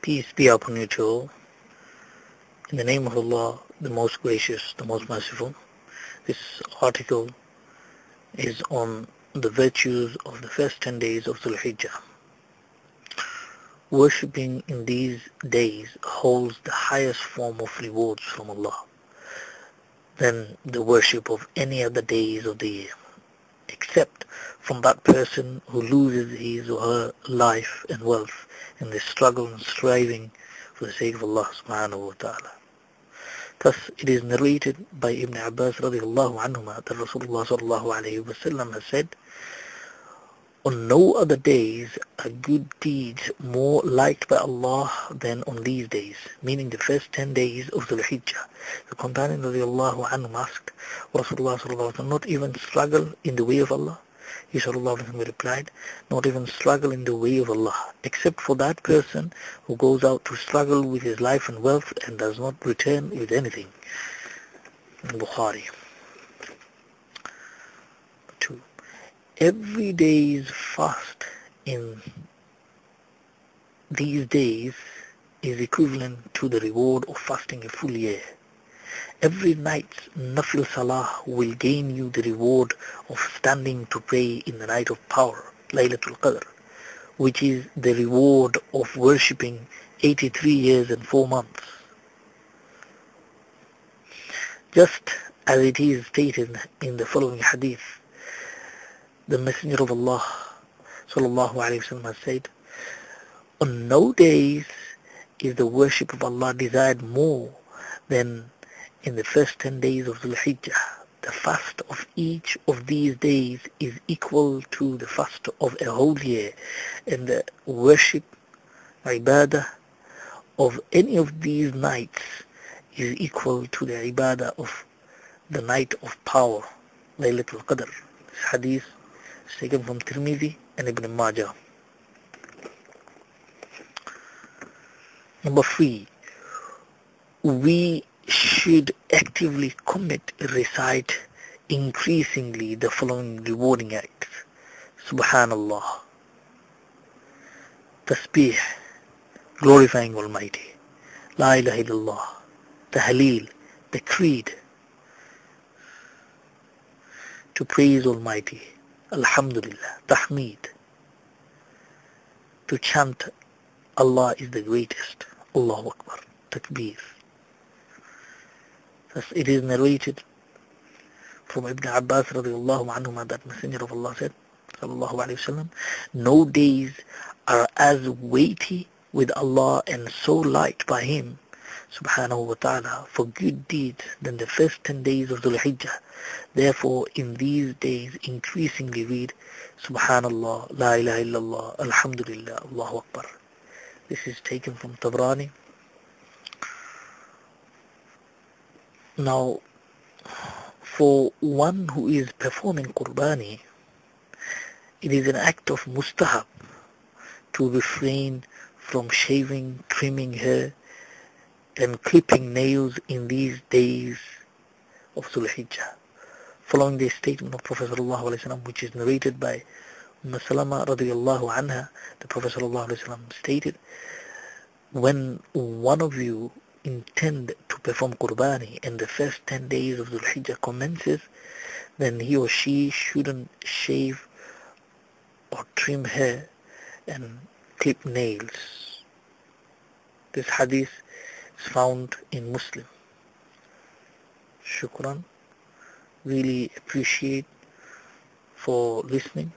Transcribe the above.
Peace be upon you two. In the name of Allah, the most gracious, the most merciful. This article is on the virtues of the first 10 days of Dhul Hijjah. Worshipping in these days holds the highest form of rewards from Allah than the worship of any other days of the year, except from that person who loses his or her life and wealth in the struggle and striving for the sake of Allah subhanahu wa ta'ala. Thus it is narrated by Ibn Abbas radiallahu anhuma that Rasulullah sallallahu alayhi wa sallam has said, on no other days are good deeds more liked by Allah than on these days, meaning the first 10 days of the Hijjah. The companion radiallahu anhum asked Rasulullah not even struggle in the way of Allah? He replied, not even struggle in the way of Allah, except for that person who goes out to struggle with his life and wealth and does not return with anything. Bukhari. Every day's fast in these days is equivalent to the reward of fasting a full year. Every night's nafil salah will gain you the reward of standing to pray in the night of power, Laylatul Qadr, which is the reward of worshipping 83 years and 4 months. Just as it is stated in the following hadith, the Messenger of Allah sallallahu alayhi wasallam has said, on no days is the worship of Allah desired more than in the first 10 days of Dhul Hijjah. The fast of each of these days is equal to the fast of a whole year and the worship, ibadah of any of these nights is equal to the ibadah of the night of power, Laylatul Qadr. This hadith taken from Tirmidhi and Ibn Majah. Number three, we should actively commit, recite increasingly the following rewarding acts. Subhanallah. Tasbih, glorifying Almighty. La ilaha illallah. Tahleel, the creed. To praise Almighty. Alhamdulillah. Tahmeed. To chant Allah is the greatest. Allahu Akbar. Takbir. Thus it is narrated from Ibn Abbas radiallahu anhuma that Messenger of Allah said, sallallahu alayhi wasallam, no days are as weighty with Allah and so light by Him, subhanahu wa ta'ala, for good deeds than the first 10 days of Dhul Hijjah. Therefore, in these days, increasingly read, Subhanallah, La ilaha illallah, Alhamdulillah, Allahu Akbar. This is taken from Tabrani. Now, for one who is performing Qurbani, it is an act of mustahab to refrain from shaving, trimming hair, and clipping nails in these days of Zulhijjah. Following the statement of Prophet ﷺ, which is narrated by Umm Salama radiallahu anha, the Prophet ﷺ stated, when one of you intend to perform Qurbani and the first 10 days of Dhul Hijjah commences, then he or she shouldn't shave or trim hair and clip nails. This hadith found in Muslim. Shukran. Really appreciate for listening.